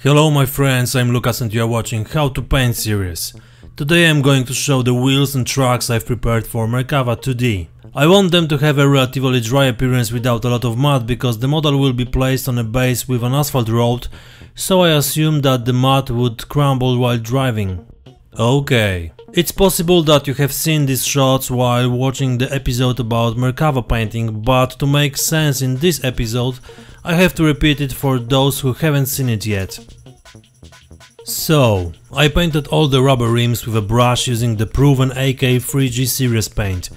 Hello my friends, I'm Lucas and you are watching How to Paint series. Today I'm going to show the wheels and trucks I've prepared for Merkava 2D. I want them to have a relatively dry appearance without a lot of mud because the model will be placed on a base with an asphalt road, so I assume that the mud would crumble while driving. Okay. It's possible that you have seen these shots while watching the episode about Merkava painting, but to make sense in this episode I have to repeat it for those who haven't seen it yet. So, I painted all the rubber rims with a brush using the proven AK3G series paint.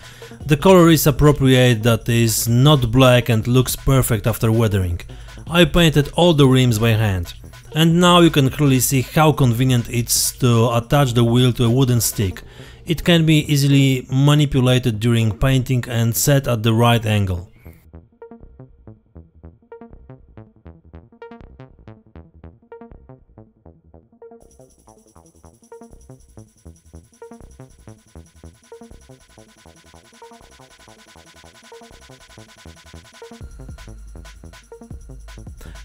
The color is appropriate that is not black and looks perfect after weathering. I painted all the rims by hand. And now you can clearly see how convenient it's to attach the wheel to a wooden stick. It can be easily manipulated during painting and set at the right angle.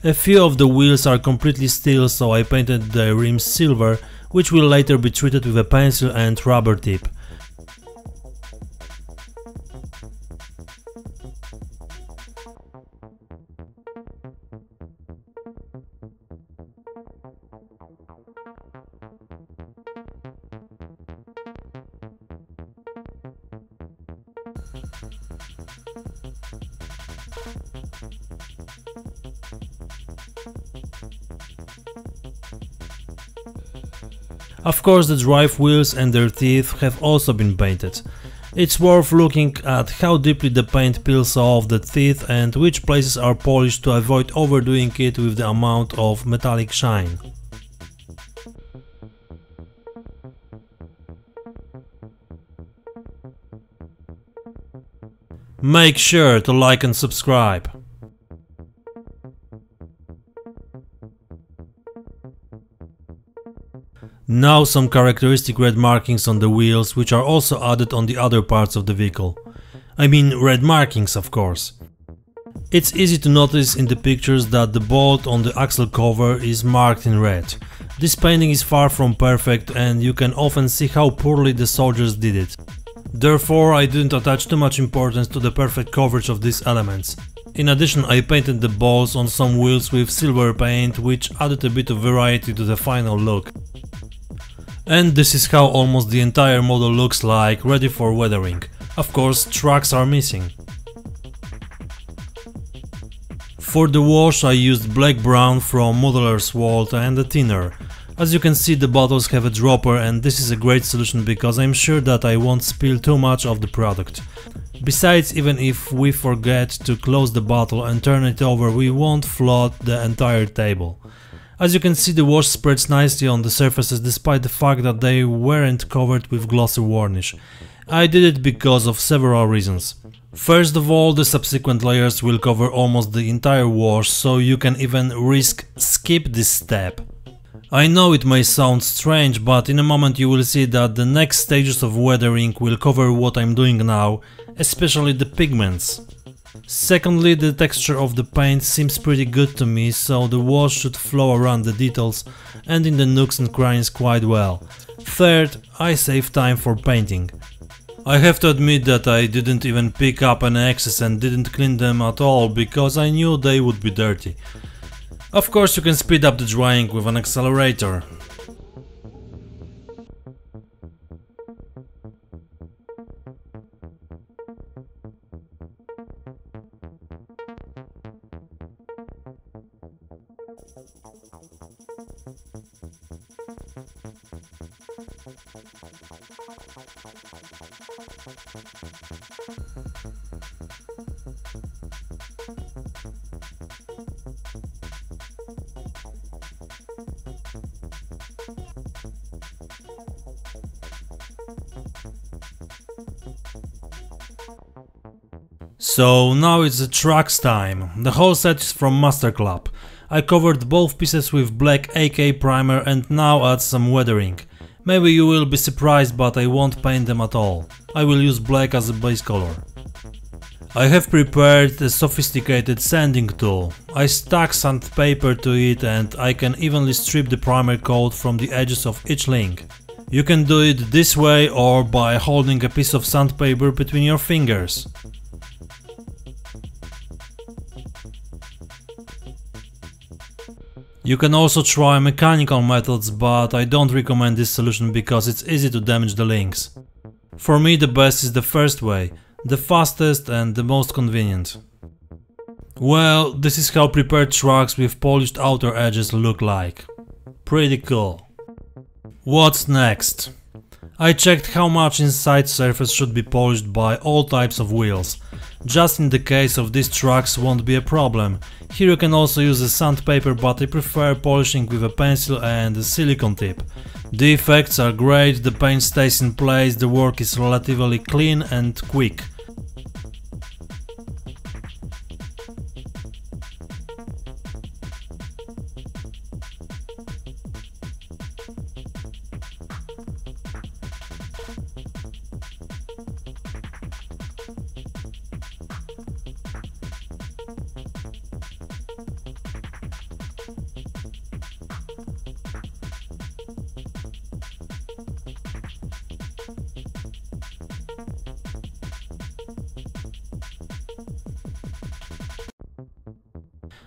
A few of the wheels are completely steel so I painted the rims silver, which will later be treated with a pencil and rubber tip. Course the drive wheels and their teeth have also been painted. It's worth looking at how deeply the paint peels off the teeth and which places are polished to avoid overdoing it with the amount of metallic shine. Make sure to like and subscribe. Now some characteristic red markings on the wheels which are also added on the other parts of the vehicle. I mean red markings of course. It's easy to notice in the pictures that the bolt on the axle cover is marked in red. This painting is far from perfect and you can often see how poorly the soldiers did it. Therefore I didn't attach too much importance to the perfect coverage of these elements. In addition I painted the balls on some wheels with silver paint which added a bit of variety to the final look. And this is how almost the entire model looks like, ready for weathering. Of course, tracks are missing. For the wash I used black brown from Modellers World and a thinner. As you can see the bottles have a dropper and this is a great solution because I'm sure that I won't spill too much of the product. Besides, even if we forget to close the bottle and turn it over, we won't flood the entire table. As you can see the wash spreads nicely on the surfaces despite the fact that they weren't covered with glossy varnish. I did it because of several reasons. First of all, the subsequent layers will cover almost the entire wash, so you can even risk skip this step. I know it may sound strange, but in a moment you will see that the next stages of weathering will cover what I'm doing now, especially the pigments. Secondly, the texture of the paint seems pretty good to me, so the wash should flow around the details and in the nooks and crannies quite well. Third, I save time for painting. I have to admit that I didn't even pick up an excess and didn't clean them at all because I knew they would be dirty. Of course you can speed up the drying with an accelerator, So now it's the trucks time. The whole set is from MasterClub. I covered both pieces with black AK primer and now add some weathering. Maybe you will be surprised but I won't paint them at all. I will use black as a base color. I have prepared a sophisticated sanding tool. I stack sandpaper to it and I can evenly strip the primer coat from the edges of each link. You can do it this way or by holding a piece of sandpaper between your fingers. You can also try mechanical methods, but I don't recommend this solution because it's easy to damage the links. For me the best is the first way, the fastest and the most convenient. Well, this is how prepared trucks with polished outer edges look like. Pretty cool. What's next? I checked how much inside surface should be polished by all types of wheels. Just in the case of these trucks won't be a problem. Here you can also use a sandpaper but I prefer polishing with a pencil and a silicone tip. The effects are great, the paint stays in place, the work is relatively clean and quick.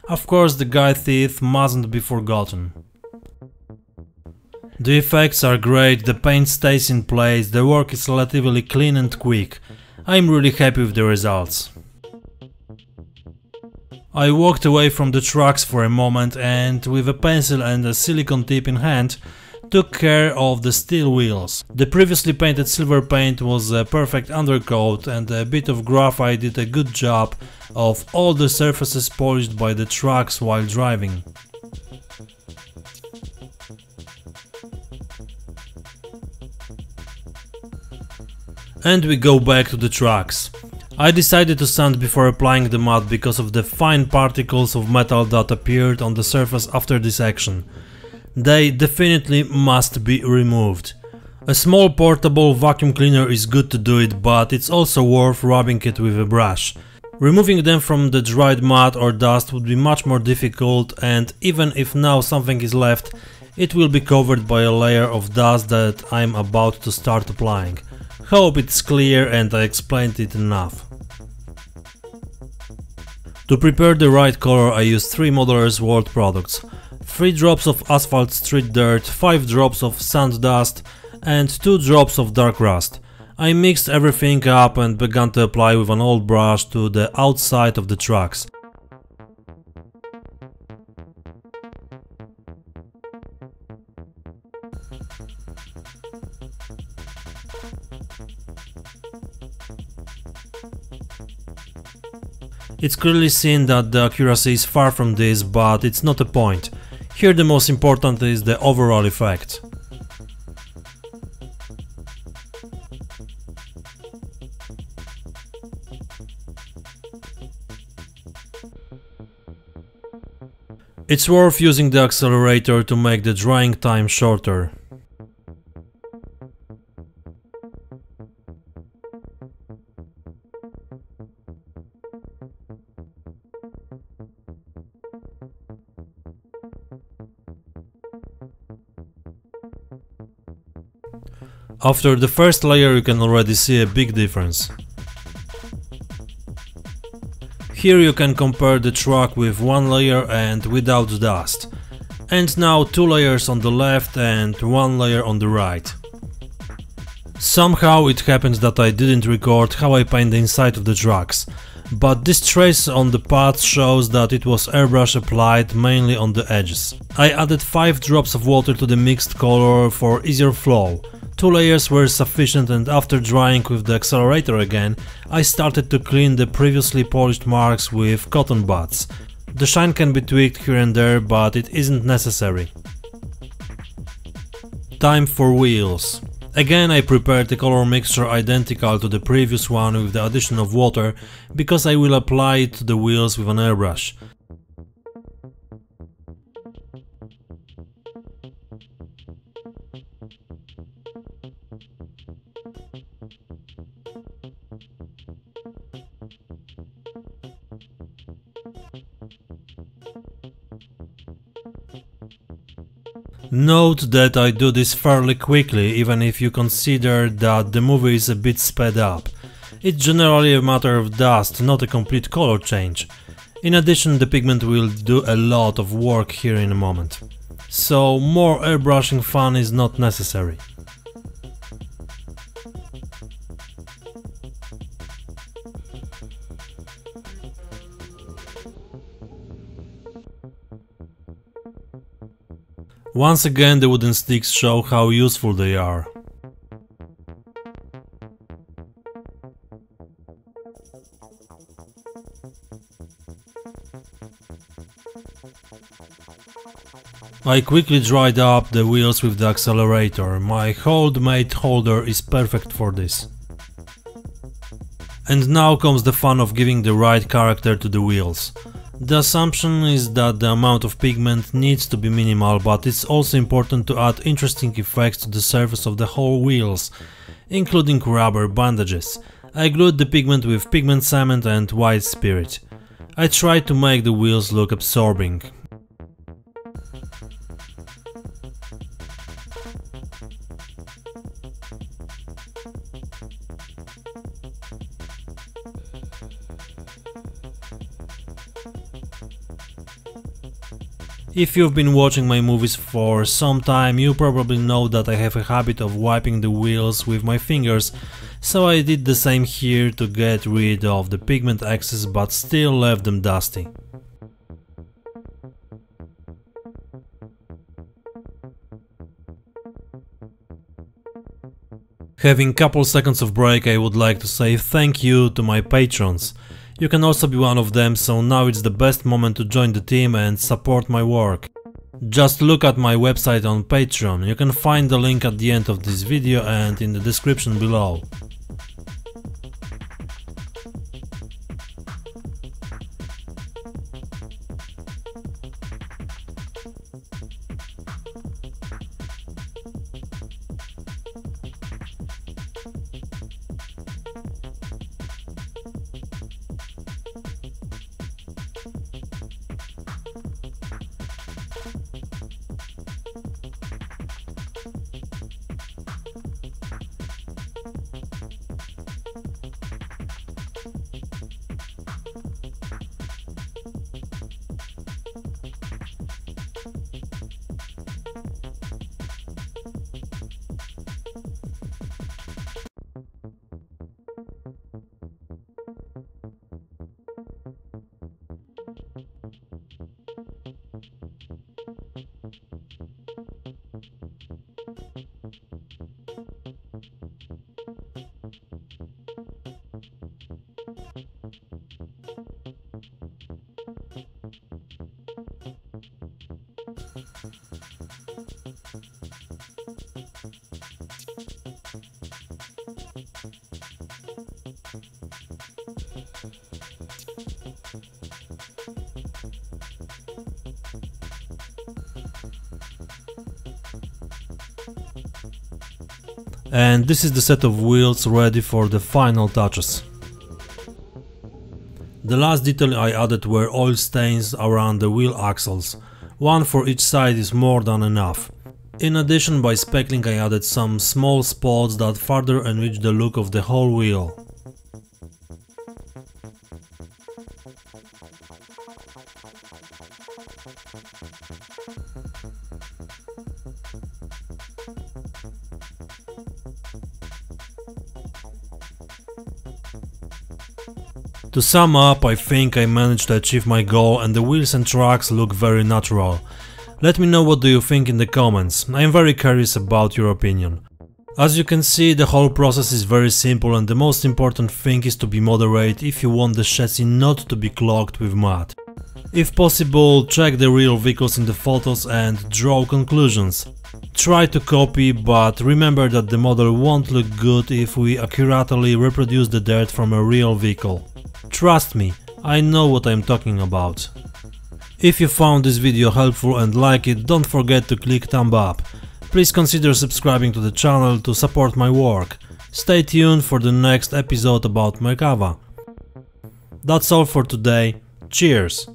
Of course the guy teeth mustn't be forgotten. The effects are great, the paint stays in place, the work is relatively clean and quick. I'm really happy with the results. I walked away from the trucks for a moment and with a pencil and a silicone tip in hand took care of the steel wheels. The previously painted silver paint was a perfect undercoat and a bit of graphite did a good job of all the surfaces polished by the trucks while driving. And we go back to the trucks. I decided to sand before applying the mud because of the fine particles of metal that appeared on the surface after this action. They definitely must be removed. A small portable vacuum cleaner is good to do it, but it's also worth rubbing it with a brush. Removing them from the dried mud or dust would be much more difficult and even if now something is left, it will be covered by a layer of dust that I'm about to start applying. Hope it's clear and I explained it enough. To prepare the right color I used 3 Modellers World products. 3 drops of asphalt street dirt, 5 drops of sand dust and 2 drops of dark rust. I mixed everything up and began to apply with an old brush to the outside of the trucks. It's clearly seen that the accuracy is far from this, but it's not a point. Here the most important is the overall effect. It's worth using the accelerator to make the drying time shorter. After the first layer you can already see a big difference. Here you can compare the truck with one layer and without dust. And now two layers on the left and one layer on the right. Somehow it happens that I didn't record how I paint the inside of the trucks, but this trace on the path shows that it was airbrush applied mainly on the edges. I added 5 drops of water to the mixed color for easier flow. Two layers were sufficient and after drying with the accelerator again, I started to clean the previously polished marks with cotton buds. The shine can be tweaked here and there, but it isn't necessary. Time for wheels. Again I prepared a color mixture identical to the previous one with the addition of water, because I will apply it to the wheels with an airbrush. Note that I do this fairly quickly, even if you consider that the movie is a bit sped up. It's generally a matter of dust, not a complete color change. In addition, the pigment will do a lot of work here in a moment. So more airbrushing fun is not necessary. Once again the wooden sticks show how useful they are. I quickly dried up the wheels with the accelerator, my hold-made holder is perfect for this. And now comes the fun of giving the right character to the wheels. The assumption is that the amount of pigment needs to be minimal, but it's also important to add interesting effects to the surface of the whole wheels, including rubber bandages. I glued the pigment with pigment cement and white spirit. I tried to make the wheels look absorbing. If you've been watching my movies for some time, you probably know that I have a habit of wiping the wheels with my fingers, so I did the same here to get rid of the pigment excess but still left them dusty. Having a couple seconds of break I would like to say thank you to my patrons. You can also be one of them, so now it's the best moment to join the team and support my work. Just look at my website on Patreon, you can find the link at the end of this video and in the description below. And this is the set of wheels ready for the final touches. The last detail I added were oil stains around the wheel axles. One for each side is more than enough. In addition by speckling I added some small spots that further enrich the look of the whole wheel. To sum up, I think I managed to achieve my goal and the wheels and tracks look very natural. Let me know what do you think in the comments, I am very curious about your opinion. As you can see, the whole process is very simple and the most important thing is to be moderate if you want the chassis not to be clogged with mud. If possible, check the real vehicles in the photos and draw conclusions. Try to copy, but remember that the model won't look good if we accurately reproduce the dirt from a real vehicle. Trust me, I know what I'm talking about. If you found this video helpful and like it, don't forget to click thumb up. Please consider subscribing to the channel to support my work. Stay tuned for the next episode about Merkava. That's all for today, cheers!